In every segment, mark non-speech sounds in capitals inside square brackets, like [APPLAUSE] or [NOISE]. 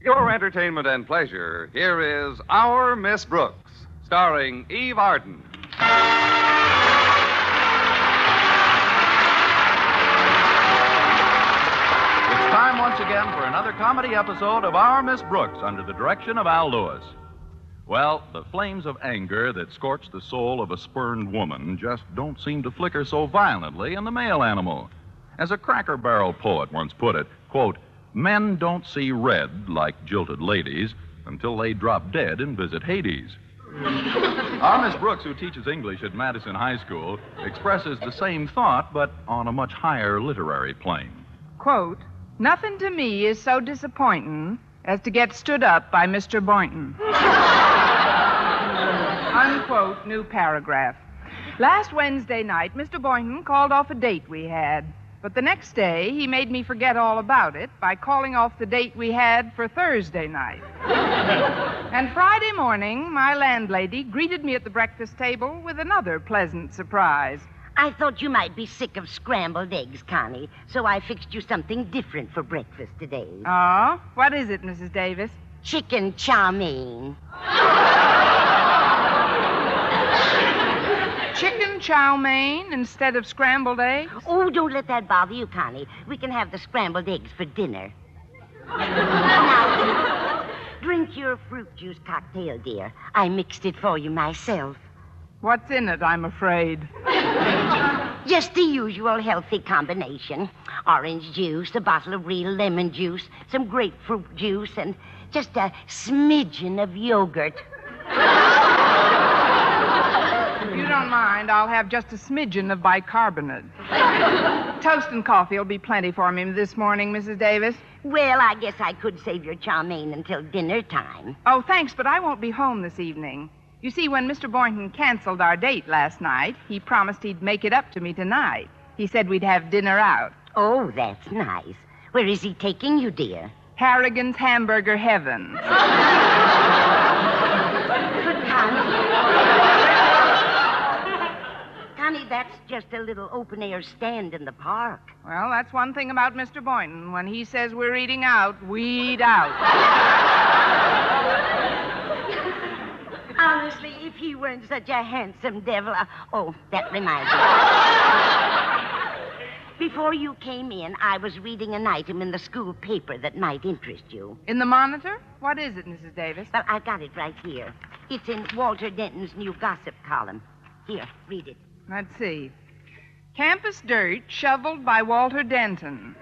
your entertainment and pleasure, here is Our Miss Brooks, starring Eve Arden. It's time once again for another comedy episode of Our Miss Brooks under the direction of Al Lewis. Well, the flames of anger that scorch the soul of a spurned woman just don't seem to flicker so violently in the male animal. As a cracker barrel poet once put it, quote, men don't see red like jilted ladies until they drop dead and visit Hades. [LAUGHS] Our Miss Brooks, who teaches English at Madison High School, expresses the same thought, but on a much higher literary plane. Quote, nothing to me is so disappointing as to get stood up by Mr. Boynton. [LAUGHS] Unquote, new paragraph. Last Wednesday night, Mr. Boynton called off a date we had. But the next day, he made me forget all about it by calling off the date we had for Thursday night. [LAUGHS] and Friday morning, my landlady greeted me at the breakfast table with another pleasant surprise. I thought you might be sick of scrambled eggs, Connie, so I fixed you something different for breakfast today. Oh, what is it, Mrs. Davis? Chicken chow mein. [LAUGHS] Chicken chow mein instead of scrambled eggs? Oh, don't let that bother you, Connie. We can have the scrambled eggs for dinner. now, drink your fruit juice cocktail, dear. I mixed it for you myself. What's in it, I'm afraid? Just the usual healthy combination orange juice, a bottle of real lemon juice, some grapefruit juice, and just a smidgen of yogurt. If you don't mind, I'll have just a smidgen of bicarbonate. [LAUGHS] Toast and coffee will be plenty for me this morning, Mrs. Davis. Well, I guess I could save your chow mein until dinner time. Oh, thanks, but I won't be home this evening. You see, when Mr. Boynton canceled our date last night, he promised he'd make it up to me tonight. He said we'd have dinner out. Oh, that's nice. Where is he taking you, dear? Harrigan's Hamburger Heaven. [LAUGHS] That's just a little open air stand in the park. Well, that's one thing about Mr. Boynton. When he says we're eating out, we eat out. [LAUGHS] Honestly, if he weren't such a handsome devil. Uh, oh, that reminds me. [LAUGHS] Before you came in, I was reading an item in the school paper that might interest you. In the monitor? What is it, Mrs. Davis? Well, I've got it right here. It's in Walter Denton's new gossip column. Here, read it. Let's see. Campus dirt shoveled by Walter Denton.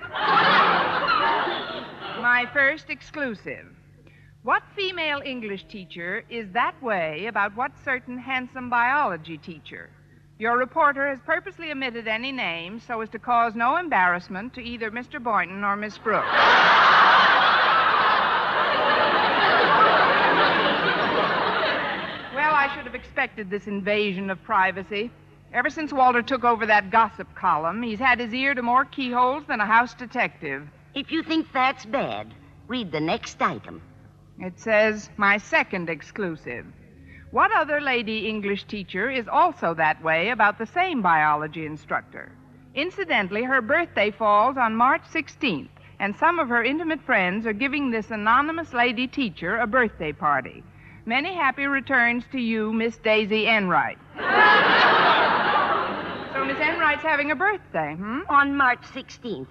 My first exclusive. What female English teacher is that way about what certain handsome biology teacher? Your reporter has purposely omitted any names so as to cause no embarrassment to either Mr. Boynton or Miss Brooks. well, I should have expected this invasion of privacy. Ever since Walter took over that gossip column, he's had his ear to more keyholes than a house detective. If you think that's bad, read the next item. It says, My second exclusive. What other lady English teacher is also that way about the same biology instructor? Incidentally, her birthday falls on March 16th, and some of her intimate friends are giving this anonymous lady teacher a birthday party. Many happy returns to you, Miss Daisy Enright. [LAUGHS] Miss Enright's having a birthday, hmm? On March 16th.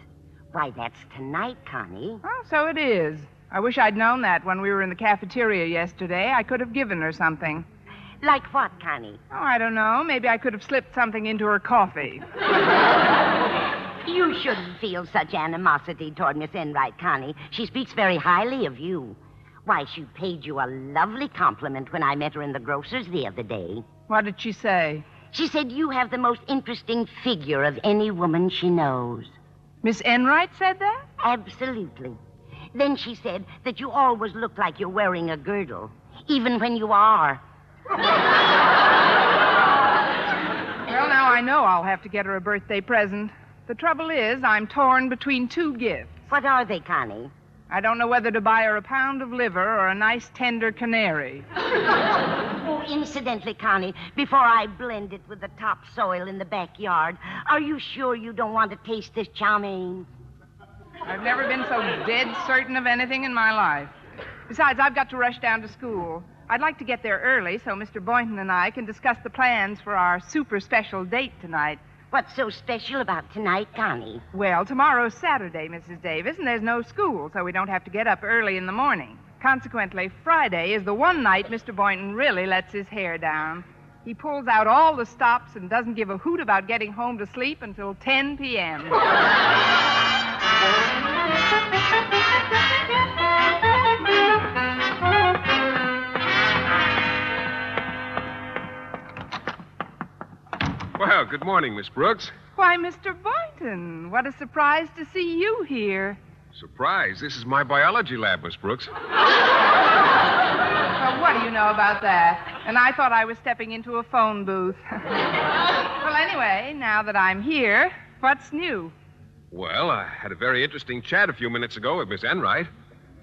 Why, that's tonight, Connie. Oh, so it is. I wish I'd known that when we were in the cafeteria yesterday. I could have given her something. Like what, Connie? Oh, I don't know. Maybe I could have slipped something into her coffee. You shouldn't feel such animosity toward Miss Enright, Connie. She speaks very highly of you. Why, she paid you a lovely compliment when I met her in the grocer's the other day. What did she say? She said you have the most interesting figure of any woman she knows. Miss Enright said that? Absolutely. Then she said that you always look like you're wearing a girdle, even when you are. Well, now I know I'll have to get her a birthday present. The trouble is, I'm torn between two gifts. What are they, Connie? I don't know whether to buy her a pound of liver or a nice tender canary. [LAUGHS] Incidentally, Connie, before I blend it with the topsoil in the backyard, are you sure you don't want to taste this chow mein? I've never been so dead certain of anything in my life. Besides, I've got to rush down to school. I'd like to get there early so Mr. Boynton and I can discuss the plans for our super special date tonight. What's so special about tonight, Connie? Well, tomorrow's Saturday, Mrs. Davis, and there's no school, so we don't have to get up early in the morning. Consequently, Friday is the one night Mr. Boynton really lets his hair down. He pulls out all the stops and doesn't give a hoot about getting home to sleep until 10 p.m. Well, good morning, Miss Brooks. Why, Mr. Boynton, what a surprise to see you here. Surprise. This is my biology lab, Miss Brooks. Well, what do you know about that? And I thought I was stepping into a phone booth. [LAUGHS] well, anyway, now that I'm here, what's new? Well, I had a very interesting chat a few minutes ago with Miss Enright.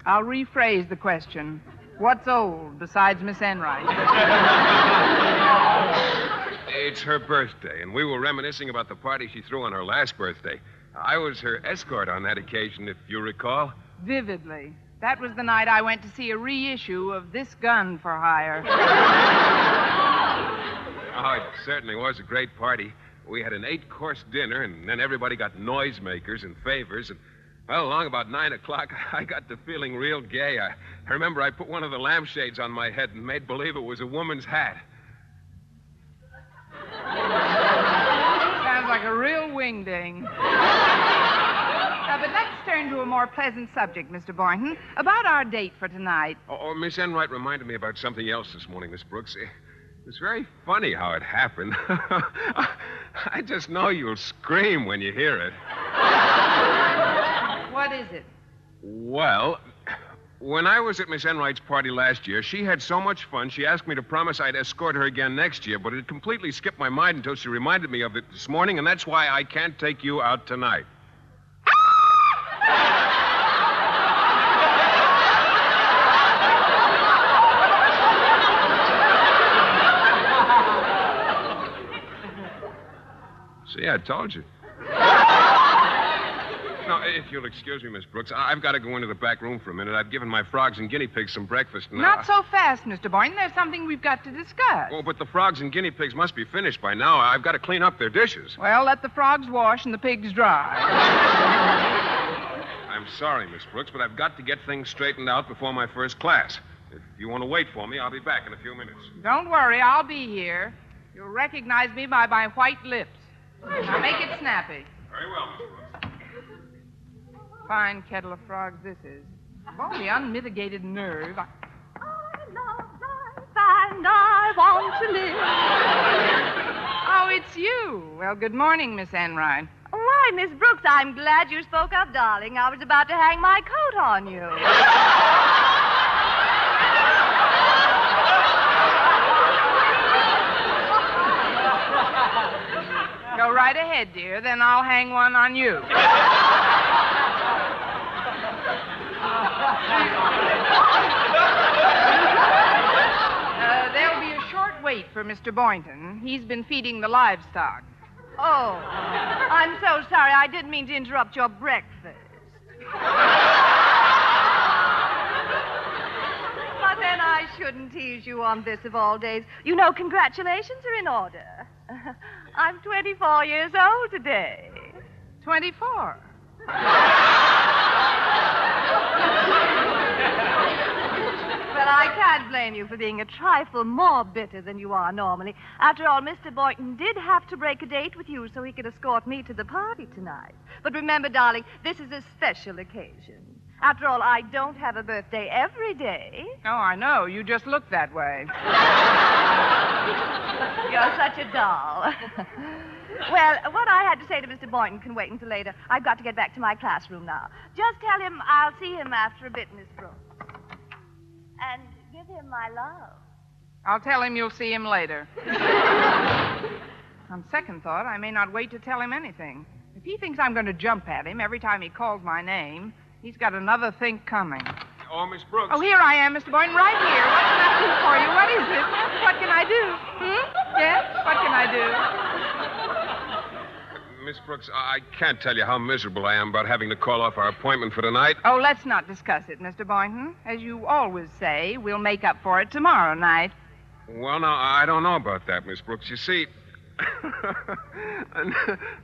I'll rephrase the question. What's old besides Miss Enright? It's her birthday, and we were reminiscing about the party she threw on her last birthday. I was her escort on that occasion, if you recall. Vividly. That was the night I went to see a reissue of This Gun for Hire. Oh, it certainly was a great party. We had an eight course dinner, and then everybody got noisemakers and favors. And, well, along about nine o'clock, [LAUGHS] I got to feeling real gay. I, I remember I put one of the lampshades on my head and made believe it was a woman's hat. Sounds like a real wingding. Uh, but let's turn to a more pleasant subject, Mr. Boynton, about our date for tonight. Oh, oh, Miss Enright reminded me about something else this morning, Miss Brooks. It's very funny how it happened. [LAUGHS] I just know you'll scream when you hear it. What is it? Well, when I was at Miss Enright's party last year, she had so much fun, she asked me to promise I'd escort her again next year, but it completely skipped my mind until she reminded me of it this morning, and that's why I can't take you out tonight. [LAUGHS] See, I told you. No, if you'll excuse me, Miss Brooks, I- I've got to go into the back room for a minute. I've given my frogs and guinea pigs some breakfast. And I- Not so fast, Mr. Boynton. There's something we've got to discuss. Oh, but the frogs and guinea pigs must be finished by now. I've got to clean up their dishes. Well, let the frogs wash and the pigs dry. [LAUGHS] I'm sorry, Miss Brooks, but I've got to get things straightened out before my first class. If you want to wait for me, I'll be back in a few minutes. Don't worry, I'll be here. You'll recognize me by my white lips. Now make it snappy. Very well, Miss Brooks. Fine kettle of frogs this is. Of all the unmitigated nerve. I... and I want to live. Oh, it's you. Well, good morning, Miss Enright. Why, Miss Brooks, I'm glad you spoke up, darling. I was about to hang my coat on you. Go right ahead, dear. Then I'll hang one on you. Uh, there'll be a short wait for Mr. Boynton. He's been feeding the livestock. Oh, I'm so sorry. I didn't mean to interrupt your breakfast. But then I shouldn't tease you on this of all days. You know, congratulations are in order. I'm 24 years old today. 24. [LAUGHS] Well, I can't blame you for being a trifle more bitter than you are normally. After all, Mr. Boynton did have to break a date with you so he could escort me to the party tonight. But remember, darling, this is a special occasion. After all, I don't have a birthday every day. Oh, I know. You just look that way. [LAUGHS] You're such a doll. [LAUGHS] well, what I had to say to Mr. Boynton can wait until later. I've got to get back to my classroom now. Just tell him I'll see him after a bit, Miss Brooks. And give him my love. I'll tell him you'll see him later. [LAUGHS] On second thought, I may not wait to tell him anything. If he thinks I'm going to jump at him every time he calls my name, he's got another think coming. Oh, Miss Brooks. Oh, here I am, Mr. Boynton, right here. What can I do for you? What is it? What can I do? Hmm? Yes? What can I do? Miss Brooks, I can't tell you how miserable I am about having to call off our appointment for tonight. Oh, let's not discuss it, Mr. Boynton. As you always say, we'll make up for it tomorrow night. Well, now, I don't know about that, Miss Brooks. You see, [LAUGHS]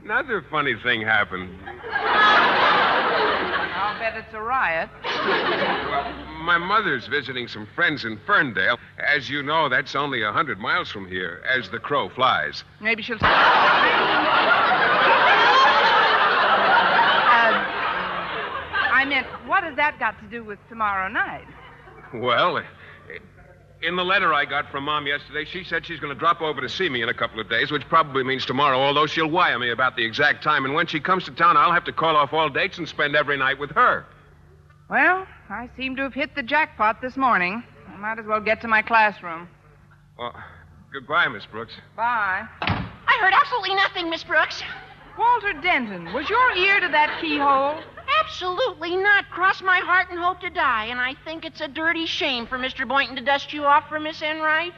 another funny thing happened. I'll bet it's a riot. Well, my mother's visiting some friends in Ferndale. As you know, that's only a hundred miles from here, as the crow flies. Maybe she'll. Uh, I meant, what has that got to do with tomorrow night? Well, in the letter I got from Mom yesterday, she said she's going to drop over to see me in a couple of days, which probably means tomorrow, although she'll wire me about the exact time. And when she comes to town, I'll have to call off all dates and spend every night with her. Well, I seem to have hit the jackpot this morning. I might as well get to my classroom. Well, goodbye, Miss Brooks. Bye. I heard absolutely nothing, Miss Brooks. Walter Denton, was your ear to that keyhole? Absolutely not. Cross my heart and hope to die. And I think it's a dirty shame for Mr. Boynton to dust you off for Miss Enright.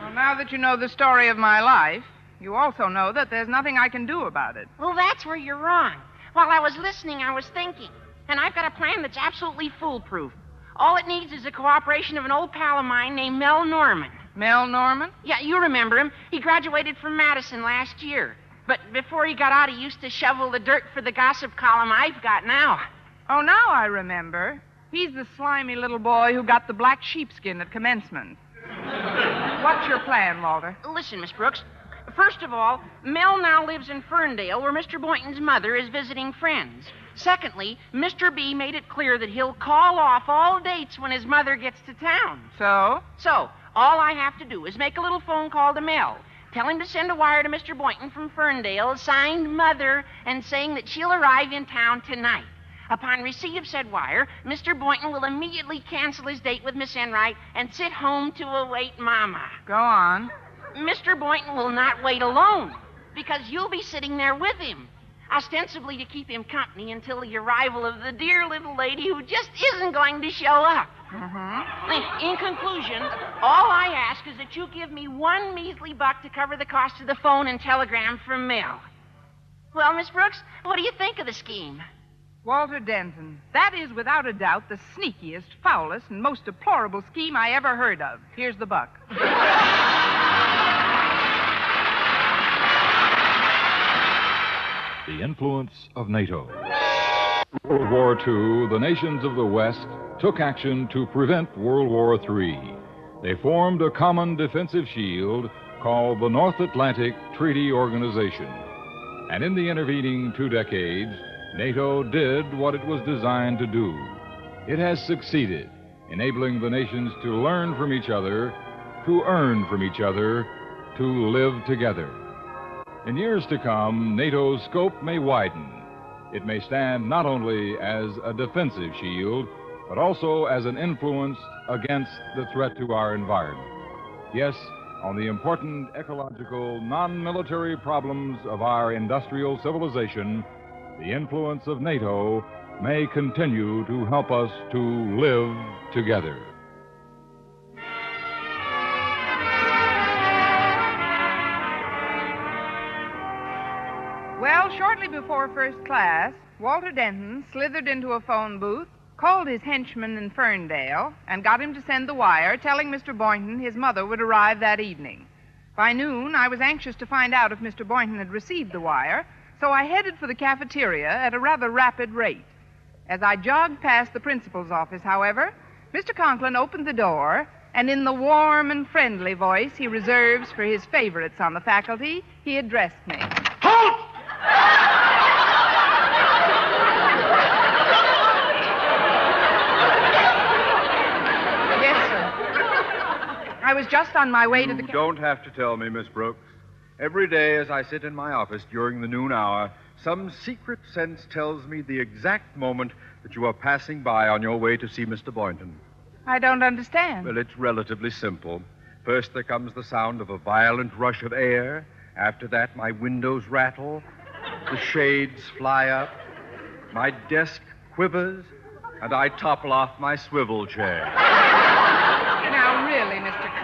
Well, now that you know the story of my life, you also know that there's nothing I can do about it. Well, that's where you're wrong. While I was listening, I was thinking. And I've got a plan that's absolutely foolproof. All it needs is the cooperation of an old pal of mine named Mel Norman. Mel Norman? Yeah, you remember him. He graduated from Madison last year. But before he got out, he used to shovel the dirt for the gossip column I've got now. Oh, now I remember. He's the slimy little boy who got the black sheepskin at commencement. [LAUGHS] What's your plan, Walter? Listen, Miss Brooks. First of all, Mel now lives in Ferndale, where Mr. Boynton's mother is visiting friends. Secondly, Mr. B made it clear that he'll call off all dates when his mother gets to town. So? So, all I have to do is make a little phone call to Mel. Tell him to send a wire to Mr. Boynton from Ferndale, signed Mother, and saying that she'll arrive in town tonight. Upon receipt of said wire, Mr. Boynton will immediately cancel his date with Miss Enright and sit home to await Mama. Go on. Mr. Boynton will not wait alone because you'll be sitting there with him, ostensibly to keep him company until the arrival of the dear little lady who just isn't going to show up. Mm-hmm. In conclusion, all I ask is that you give me one measly buck to cover the cost of the phone and telegram from Mel. Well, Miss Brooks, what do you think of the scheme? Walter Denton, that is without a doubt the sneakiest, foulest, and most deplorable scheme I ever heard of. Here's the buck. The influence of NATO. World War II, the nations of the West took action to prevent World War III. They formed a common defensive shield called the North Atlantic Treaty Organization. And in the intervening two decades, NATO did what it was designed to do. It has succeeded, enabling the nations to learn from each other, to earn from each other, to live together. In years to come, NATO's scope may widen. It may stand not only as a defensive shield, but also as an influence against the threat to our environment. Yes, on the important ecological, non military problems of our industrial civilization, the influence of NATO may continue to help us to live together. First class, Walter Denton slithered into a phone booth, called his henchman in Ferndale, and got him to send the wire telling Mr. Boynton his mother would arrive that evening. By noon, I was anxious to find out if Mr. Boynton had received the wire, so I headed for the cafeteria at a rather rapid rate. As I jogged past the principal's office, however, Mr. Conklin opened the door, and in the warm and friendly voice he reserves for his favorites on the faculty, he addressed me. Halt! Yes, sir. I was just on my way to the. You don't have to tell me, Miss Brooks. Every day as I sit in my office during the noon hour, some secret sense tells me the exact moment that you are passing by on your way to see Mr. Boynton. I don't understand. Well, it's relatively simple. First, there comes the sound of a violent rush of air. After that, my windows rattle, the shades fly up, my desk quivers, and I topple off my swivel chair.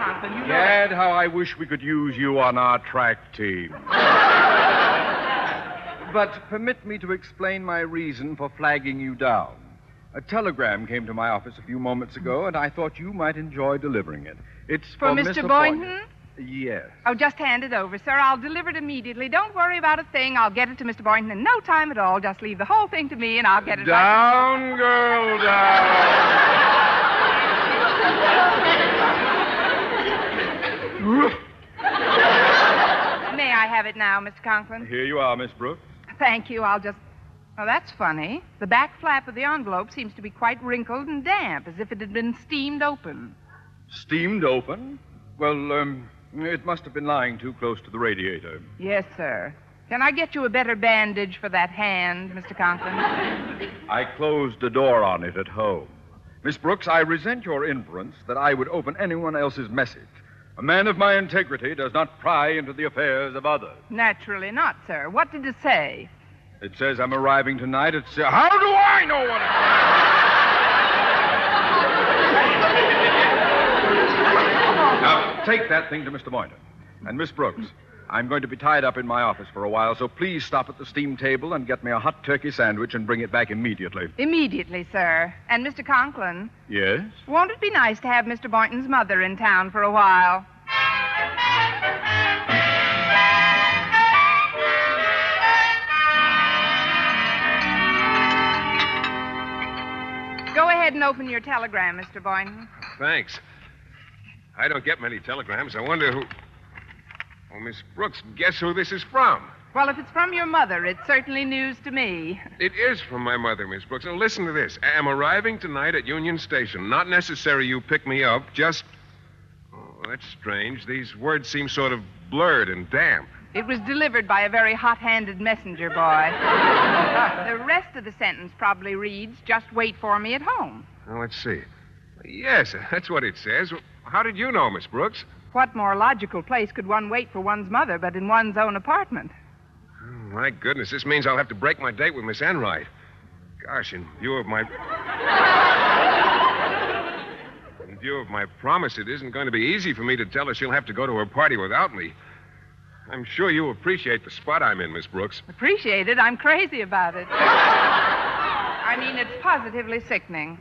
Mr. Conklin, you know. Gad, how I wish we could use you on our track team. But permit me to explain my reason for flagging you down. A telegram came to my office a few moments ago, and I thought you might enjoy delivering it. It's For for, Mr. Boynton? Yes. Oh, just hand it over, sir. I'll deliver it immediately. Don't worry about a thing. I'll get it to Mr. Boynton in no time at all. Just leave the whole thing to me, and I'll get it right. Down, girl, down. [LAUGHS] May I have it now, Mr. Conklin? Here you are, Miss Brooks. Thank you. I'll just. Oh, that's funny. The back flap of the envelope seems to be quite wrinkled and damp, as if it had been steamed open. Steamed open? Well, um, it must have been lying too close to the radiator. Yes, sir. Can I get you a better bandage for that hand, Mr. Conklin? I closed the door on it at home. Miss Brooks, I resent your inference that I would open anyone else's message. A man of my integrity does not pry into the affairs of others. Naturally not, sir. What did it say? It says I'm arriving tonight at. se- How do I know what it Now, take that thing to Mr. Boynton. And Miss Brooks, I'm going to be tied up in my office for a while, so please stop at the steam table and get me a hot turkey sandwich and bring it back immediately. Immediately, sir. And Mr. Conklin, Yes? won't it be nice to have Mr. Boynton's mother in town for a while? Go ahead and open your telegram, Mr. Boynton. Thanks. I don't get many telegrams. I wonder who. Oh, Miss Brooks, guess who this is from? Well, if it's from your mother, it's certainly news to me. It is from my mother, Miss Brooks. Now, listen to this. I am arriving tonight at Union Station. Not necessary you pick me up, just. Oh, that's strange. These words seem sort of blurred and damp. It was delivered by a very hot handed messenger boy. the rest of the sentence probably reads Just wait for me at home. Now, let's see. Yes, [LAUGHS] that's what it says. How did you know, Miss Brooks? What more logical place could one wait for one's mother but in one's own apartment? Oh, my goodness, this means I'll have to break my date with Miss Enright. Gosh, in view of my. In view of my promise, it isn't going to be easy for me to tell her she'll have to go to her party without me. I'm sure you appreciate the spot I'm in, Miss Brooks. Appreciate it. I'm crazy about it. I mean, it's positively sickening.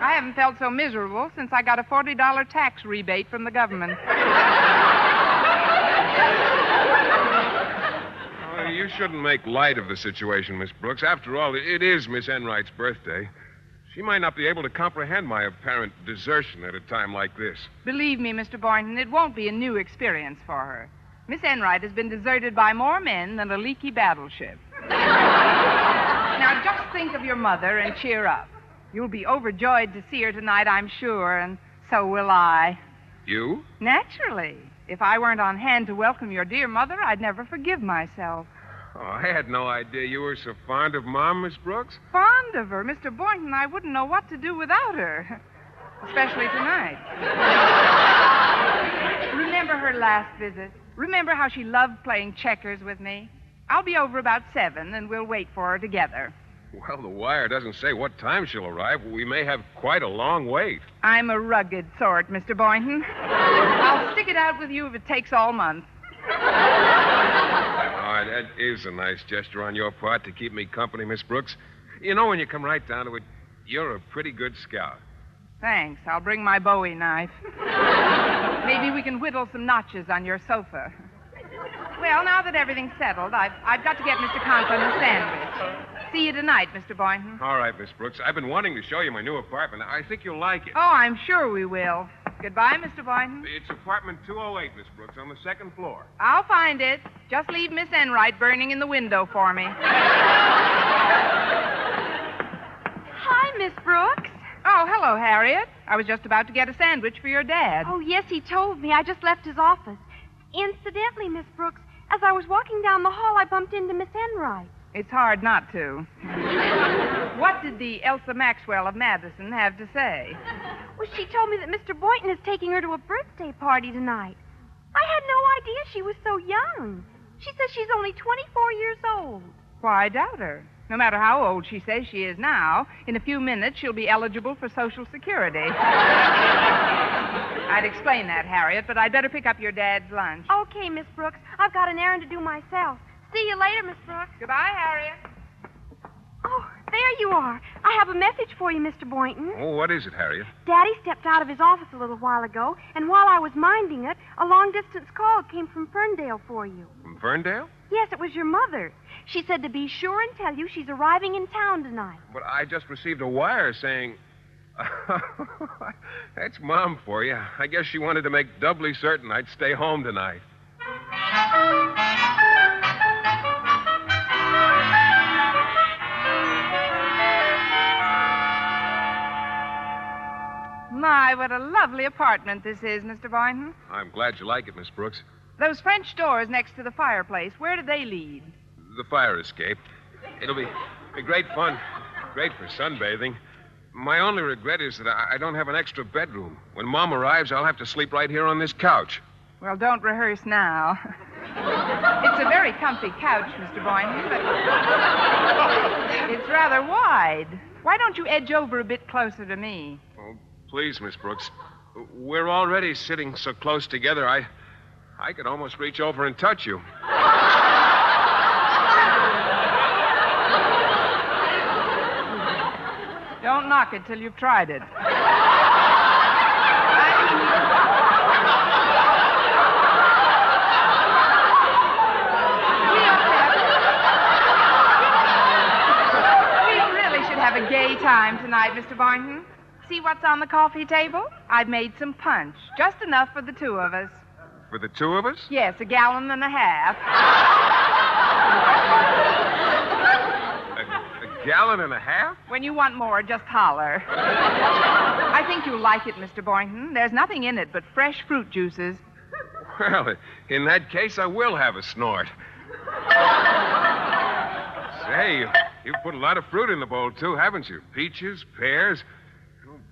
I haven't felt so miserable since I got a $40 tax rebate from the government. Oh, you shouldn't make light of the situation, Miss Brooks. After all, it is Miss Enright's birthday. She might not be able to comprehend my apparent desertion at a time like this. Believe me, Mr. Boynton, it won't be a new experience for her. Miss Enright has been deserted by more men than a leaky battleship. now, just think of your mother and cheer up. You'll be overjoyed to see her tonight, I'm sure, and so will I. You? Naturally. If I weren't on hand to welcome your dear mother, I'd never forgive myself. Oh, I had no idea you were so fond of Mom, Miss Brooks. Fond of her, Mr. Boynton, I wouldn't know what to do without her. Especially tonight. Remember her last visit? Remember how she loved playing checkers with me? I'll be over about seven, and we'll wait for her together. Well, the wire doesn't say what time she'll arrive. We may have quite a long wait. I'm a rugged sort, Mr. Boynton. I'll stick it out with you if it takes all month. [LAUGHS] Oh, that is a nice gesture on your part to keep me company, Miss Brooks. You know, when you come right down to it, you're a pretty good scout. Thanks. I'll bring my Bowie knife. [LAUGHS] Maybe we can whittle some notches on your sofa. Well, now that everything's settled, I've, I've got to get Mr. Conklin a sandwich. See you tonight, Mr. Boynton. All right, Miss Brooks. I've been wanting to show you my new apartment. I think you'll like it. Oh, I'm sure we will. Goodbye, Mr. Boynton. It's apartment 208, Miss Brooks, on the second floor. I'll find it. Just leave Miss Enright burning in the window for me. Hi, Miss Brooks. Oh, hello, Harriet. I was just about to get a sandwich for your dad. Oh, yes, he told me. I just left his office. Incidentally, Miss Brooks, as I was walking down the hall, I bumped into Miss Enright. It's hard not to. what did the Elsa Maxwell of Madison have to say? Well, she told me that Mr. Boynton is taking her to a birthday party tonight. I had no idea she was so young. She says she's only 24 years old. Why, I doubt her. No matter how old she says she is now, in a few minutes she'll be eligible for Social Security. [LAUGHS] I'd explain that, Harriet, but I'd better pick up your dad's lunch. Okay, Miss Brooks. I've got an errand to do myself. See you later, Miss Brooks. Goodbye, Harriet. Oh, there you are. I have a message for you, Mr. Boynton. Oh, what is it, Harriet? Daddy stepped out of his office a little while ago, and while I was minding it, a long distance call came from Ferndale for you. From Ferndale? Yes, it was your mother. She said to be sure and tell you she's arriving in town tonight. But I just received a wire saying. [LAUGHS] That's Mom for you. I guess she wanted to make doubly certain I'd stay home tonight. My, what a lovely apartment this is, Mr. Boynton. I'm glad you like it, Miss Brooks. Those French doors next to the fireplace, where do they lead? The fire escape. It'll be, be great fun. Great for sunbathing. My only regret is that I I don't have an extra bedroom. When Mom arrives, I'll have to sleep right here on this couch. Well, don't rehearse now. [LAUGHS] it's a very comfy couch, Mr. Boynton, but [LAUGHS] it's rather wide. Why don't you edge over a bit closer to me? Oh, please, Miss Brooks. We're already sitting so close together, I. I could almost reach over and touch you. Don't knock it till you've tried it. We really should have a gay time tonight, Mr. Boynton. See what's on the coffee table? I've made some punch, just enough for the two of us. For the two of us? Yes, a gallon and a half. A gallon and a half? When you want more, just holler. I think you'll like it, Mr. Boynton. There's nothing in it but fresh fruit juices. Well, in that case, I will have a snort. Say, you, you've put a lot of fruit in the bowl, too, haven't you? Peaches, pears.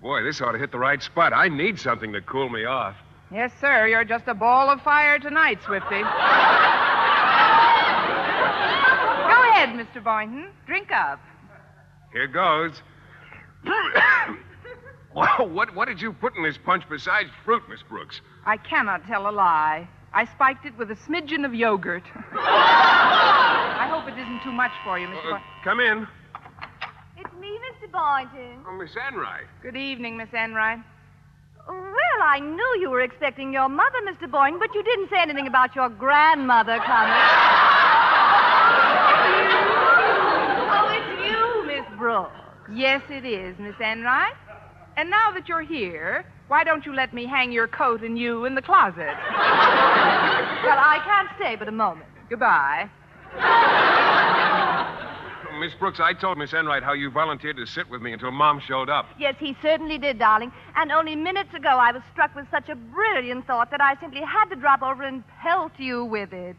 Boy, this ought to hit the right spot. I need something to cool me off. Yes, sir. You're just a ball of fire tonight, Swifty. Go ahead, Mr. Boynton. Drink up. Here goes. [COUGHS] Wow, what, what did you put in this punch besides fruit, Miss Brooks? I cannot tell a lie. I spiked it with a smidgen of yogurt. [LAUGHS] I hope it isn't too much for you, Mr. Uh, Boynton. come in. It's me, Boynton. Oh, Miss Enright. Good evening, Miss Enright. Well, I knew you were expecting your mother, Mr. Boynton, but you didn't say anything about your grandmother coming. oh, it's you, Miss Brooks. Yes, it is, Miss Enright. And now that you're here, why don't you let me hang your coat and you in the closet? Well, I can't stay but a moment. Goodbye. Miss Brooks, I told Miss Enright how you volunteered to sit with me until Mom showed up. Yes, he certainly did, darling. And only minutes ago, I was struck with such a brilliant thought that I simply had to drop over and pelt you with it.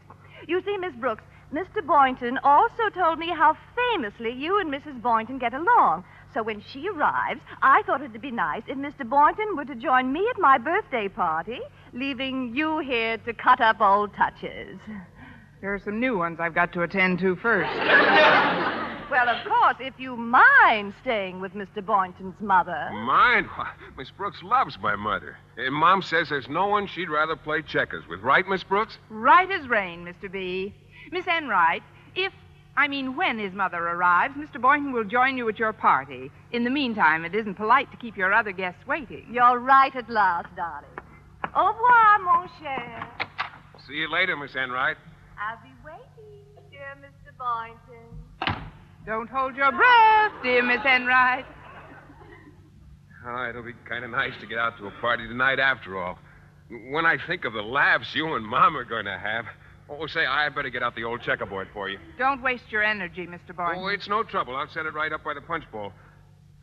You see, Miss Brooks, Mr. Boynton also told me how famously you and Mrs. Boynton get along. So when she arrives, I thought it'd be nice if Mr. Boynton were to join me at my birthday party, leaving you here to cut up old touches. There are some new ones I've got to attend to first. [LAUGHS] Well, of course, if you mind staying with Mr. Boynton's mother. Mind? Why, Miss Brooks loves my mother. And Mom says there's no one she'd rather play checkers with. Right, Miss Brooks? Right as rain, Mr. B. Miss Enright, if, I mean, when his mother arrives, Mr. Boynton will join you at your party. In the meantime, it isn't polite to keep your other guests waiting. You're right at last, darling. Au revoir, mon cher. See you later, Miss Enright. I'll be waiting, dear Mr. Boynton. Don't hold your breath, dear Miss Enright. Oh, it'll be kind of nice to get out to a party tonight after all. When I think of the laughs you and Mom are going to have. Oh, say, I better get out the old checkerboard for you. Don't waste your energy, Mr. Boynton. Oh, it's no trouble. I'll set it right up by the punch bowl.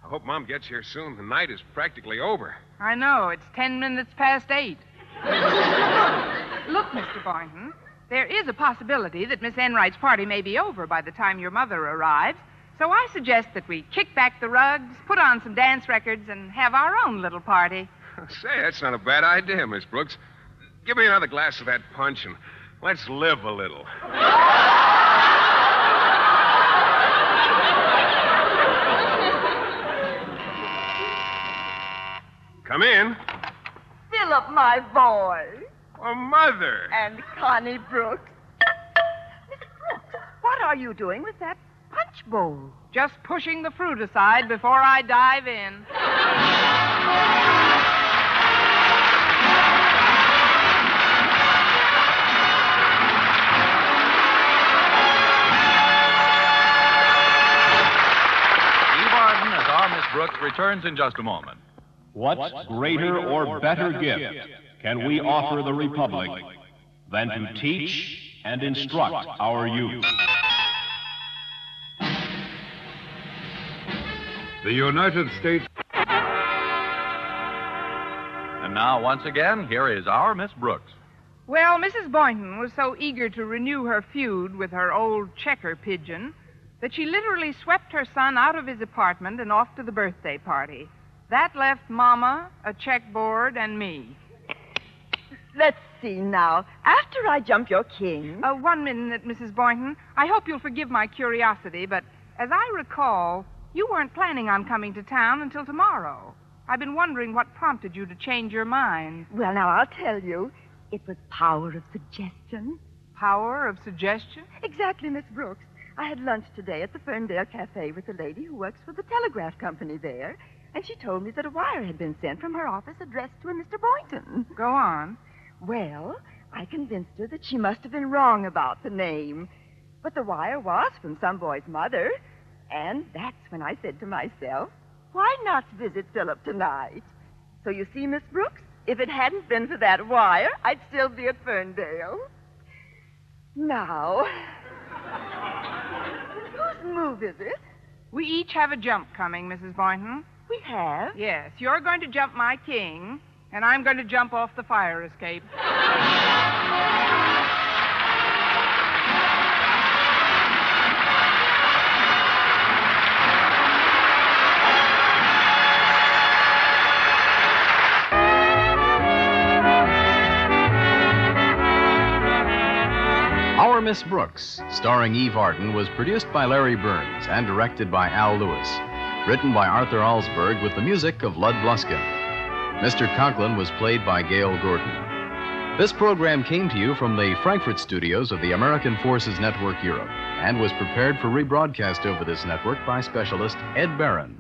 I hope Mom gets here soon. The night is practically over. I know. It's ten minutes past eight. [LAUGHS] Look, Mr. Boynton, there is a possibility that Miss Enright's party may be over by the time your mother arrives. So I suggest that we kick back the rugs, put on some dance records, and have our own little party. [LAUGHS] Say, that's not a bad idea, Miss Brooks. Give me another glass of that punch and let's live a little. [LAUGHS] Come in. Philip, my boy. Oh, Mother. And Connie Brooks. Miss Brooks, what are you doing with that punch bowl? Just pushing the fruit aside before I dive in. Eve Arden as our Miss Brooks returns in just a moment. What greater or better gift can we offer the Republic than to teach and instruct our youth? The United States. And now, once again, here is our Miss Brooks. Well, Mrs. Boynton was so eager to renew her feud with her old checker pigeon that she literally swept her son out of his apartment and off to the birthday party. That left Mama, a checkboard, and me. Let's see now. After I jump your king. Uh, one minute, Mrs. Boynton. I hope you'll forgive my curiosity, but as I recall, you weren't planning on coming to town until tomorrow. I've been wondering what prompted you to change your mind. Well, now I'll tell you. It was power of suggestion. Power of suggestion? Exactly, Miss Brooks. I had lunch today at the Ferndale Cafe with a lady who works for the telegraph company there, and she told me that a wire had been sent from her office addressed to a Mr. Boynton. Go on. Well, I convinced her that she must have been wrong about the name. But the wire was from some boy's mother. And that's when I said to myself, why not visit Philip tonight? So you see, Miss Brooks, if it hadn't been for that wire, I'd still be at Ferndale. Now, [LAUGHS] whose move is it? We each have a jump coming, Mrs. Boynton. We have? Yes, you're going to jump my king, and I'm going to jump off the fire escape. Our Miss Brooks, starring Eve Arden, was produced by Larry Berns and directed by Al Lewis. Written by Arthur Alsberg with the music of Lud Gluskin. Mr. Conklin was played by Gale Gordon. This program came to you from the Frankfurt studios of the American Forces Network Europe and was prepared for rebroadcast over this network by specialist Ed Barron.